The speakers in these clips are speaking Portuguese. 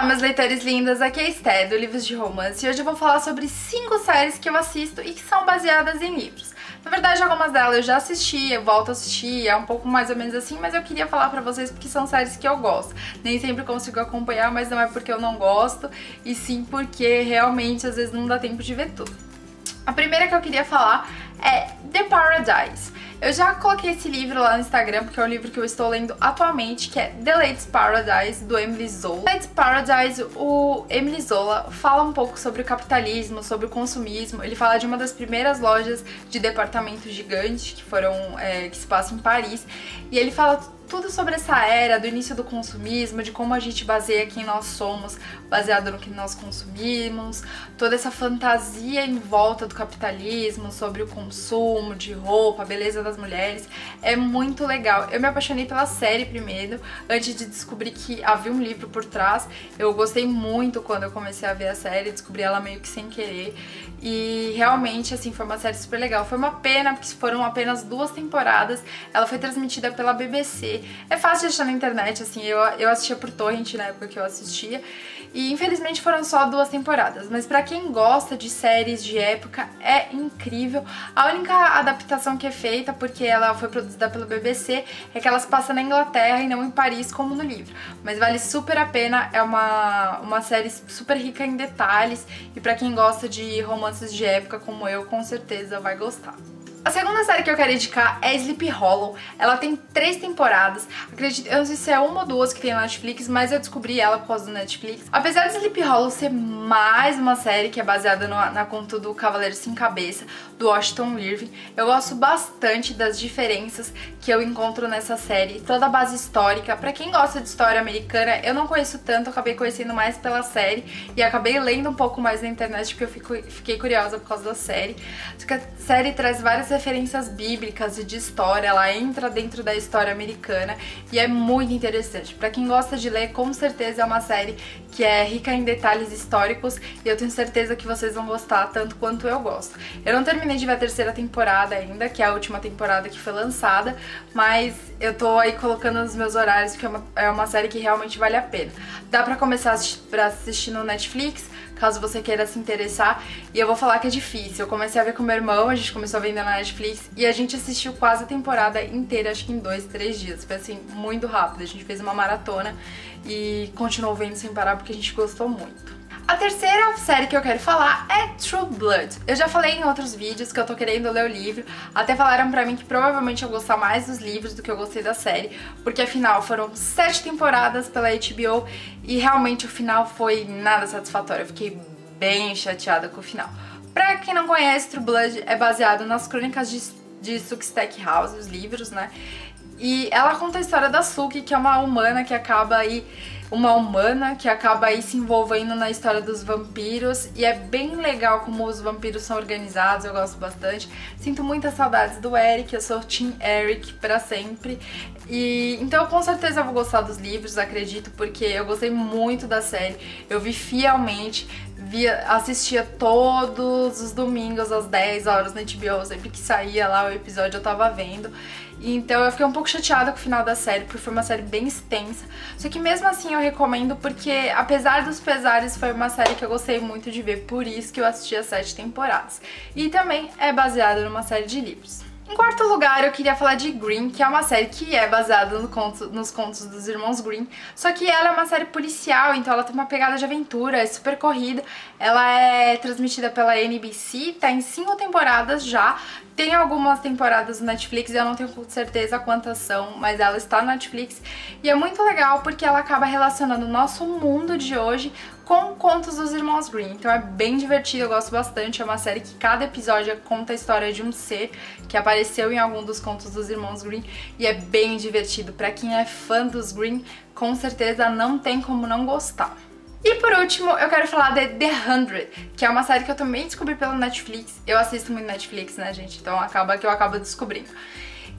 Olá, meus leitores lindos, aqui é a Esté, do Livros de Romance, e hoje eu vou falar sobre cinco séries que eu assisto e que são baseadas em livros. Na verdade, algumas delas eu já assisti, eu volto a assistir, é um pouco mais ou menos assim, mas eu queria falar pra vocês porque são séries que eu gosto. Nem sempre consigo acompanhar, mas não é porque eu não gosto, e sim porque realmente às vezes não dá tempo de ver tudo. A primeira que eu queria falar é The Paradise. Eu já coloquei esse livro lá no Instagram, porque é um livro que eu estou lendo atualmente, que é The Lady's Paradise, do Emily Zola. The Lady's Paradise, o Emily Zola fala um pouco sobre o capitalismo, sobre o consumismo. Ele fala de uma das primeiras lojas de departamento gigante que foram é, que se passa em Paris. E ele fala tudo sobre essa era do início do consumismo, de como a gente baseia quem nós somos, baseado no que nós consumimos, toda essa fantasia em volta do capitalismo, sobre o consumo de roupa, a beleza das mulheres, é muito legal. Eu me apaixonei pela série primeiro, antes de descobrir que havia um livro por trás. Eu gostei muito quando eu comecei a ver a série, descobri ela meio que sem querer. E realmente, assim, foi uma série super legal. Foi uma pena, porque foram apenas duas temporadas. Ela foi transmitida pela BBC é fácil de achar na internet, assim, eu, eu assistia por torrent na época que eu assistia. E infelizmente foram só duas temporadas, mas para quem gosta de séries de época é incrível. A única adaptação que é feita, porque ela foi produzida pelo BBC, é que elas passam na Inglaterra e não em Paris como no livro. Mas vale super a pena, é uma, uma série super rica em detalhes e para quem gosta de romances de época como eu, com certeza vai gostar. A segunda série que eu quero indicar é Sleep Hollow. Ela tem três temporadas. Acredito, eu não sei se é uma ou duas que tem na Netflix, mas eu descobri ela por causa do Netflix. Apesar de Sleep Hollow ser mais uma série que é baseada no, na conta do Cavaleiro Sem Cabeça, do Washington Irving, eu gosto bastante das diferenças que eu encontro nessa série. Toda a base histórica. Pra quem gosta de história americana, eu não conheço tanto, acabei conhecendo mais pela série e acabei lendo um pouco mais na internet porque eu fico, fiquei curiosa por causa da série. A série traz várias referências bíblicas e de história, ela entra dentro da história americana e é muito interessante. Para quem gosta de ler, com certeza é uma série que é rica em detalhes históricos e eu tenho certeza que vocês vão gostar tanto quanto eu gosto. Eu não terminei de ver a terceira temporada ainda, que é a última temporada que foi lançada, mas eu tô aí colocando nos meus horários porque é uma, é uma série que realmente vale a pena. Dá pra começar pra assistir no Netflix, caso você queira se interessar. E eu vou falar que é difícil. Eu comecei a ver com meu irmão, a gente começou a vender na Netflix e a gente assistiu quase a temporada inteira, acho que em dois, três dias. Foi assim, muito rápido. A gente fez uma maratona e continuou vendo sem parar porque a gente gostou muito. A terceira série que eu quero falar é True Blood. Eu já falei em outros vídeos que eu tô querendo ler o livro, até falaram pra mim que provavelmente eu gostar mais dos livros do que eu gostei da série, porque afinal foram sete temporadas pela HBO e realmente o final foi nada satisfatório, eu fiquei bem chateada com o final. Pra quem não conhece, True Blood é baseado nas crônicas de, de Suckstack House, os livros, né? E ela conta a história da Suki, que é uma humana que acaba aí uma humana que acaba aí se envolvendo na história dos vampiros e é bem legal como os vampiros são organizados, eu gosto bastante. Sinto muitas saudades do Eric, eu sou Team Eric para sempre. E então com certeza eu vou gostar dos livros, acredito, porque eu gostei muito da série. Eu vi fielmente, via, assistia todos os domingos às 10 horas na HBO, sempre que saía lá o episódio eu tava vendo. Então eu fiquei um pouco chateada com o final da série, porque foi uma série bem extensa. Só que mesmo assim eu recomendo porque, apesar dos pesares, foi uma série que eu gostei muito de ver, por isso que eu assisti as sete temporadas. E também é baseada numa série de livros. Em quarto lugar, eu queria falar de Green, que é uma série que é baseada no conto, nos contos dos irmãos Green, só que ela é uma série policial, então ela tem uma pegada de aventura, é super corrida. Ela é transmitida pela NBC, tá em cinco temporadas já, tem algumas temporadas no Netflix, eu não tenho certeza quantas são, mas ela está no Netflix. E é muito legal porque ela acaba relacionando o nosso mundo de hoje com contos dos irmãos Green. Então é bem divertido, eu gosto bastante. É uma série que cada episódio conta a história de um ser que apareceu em algum dos contos dos irmãos Green e é bem divertido. Para quem é fã dos Green, com certeza não tem como não gostar. E por último, eu quero falar de The Hundred, que é uma série que eu também descobri pelo Netflix. Eu assisto muito Netflix, né, gente? Então acaba que eu acabo descobrindo.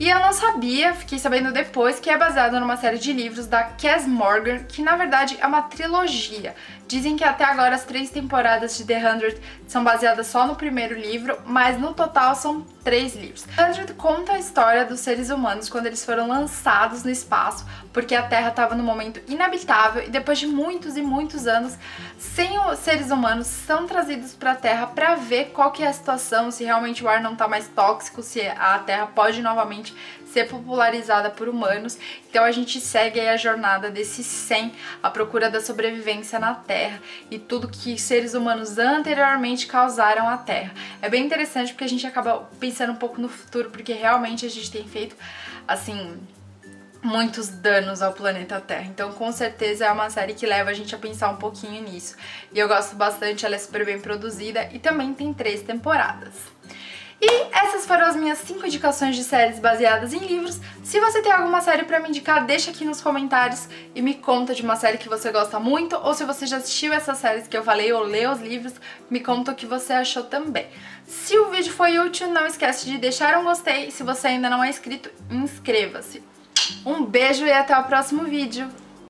E eu não sabia, fiquei sabendo depois, que é baseada numa série de livros da Cass Morgan, que na verdade é uma trilogia. Dizem que até agora as três temporadas de The Hundred são baseadas só no primeiro livro, mas no total são três livros. Andrew conta a história dos seres humanos quando eles foram lançados no espaço, porque a Terra estava no momento inabitável e depois de muitos e muitos anos, sem os seres humanos são trazidos para a Terra para ver qual que é a situação, se realmente o ar não está mais tóxico, se a Terra pode novamente ser popularizada por humanos. Então a gente segue a jornada desse 100, a procura da sobrevivência na Terra e tudo que seres humanos anteriormente causaram à Terra. É bem interessante porque a gente acaba pensando um pouco no futuro, porque realmente a gente tem feito assim muitos danos ao planeta Terra. Então, com certeza é uma série que leva a gente a pensar um pouquinho nisso. E eu gosto bastante, ela é super bem produzida e também tem três temporadas. Essas foram as minhas 5 indicações de séries baseadas em livros. Se você tem alguma série pra me indicar, deixa aqui nos comentários e me conta de uma série que você gosta muito, ou se você já assistiu essas séries que eu falei ou leu os livros, me conta o que você achou também. Se o vídeo foi útil, não esquece de deixar um gostei. Se você ainda não é inscrito, inscreva-se. Um beijo e até o próximo vídeo.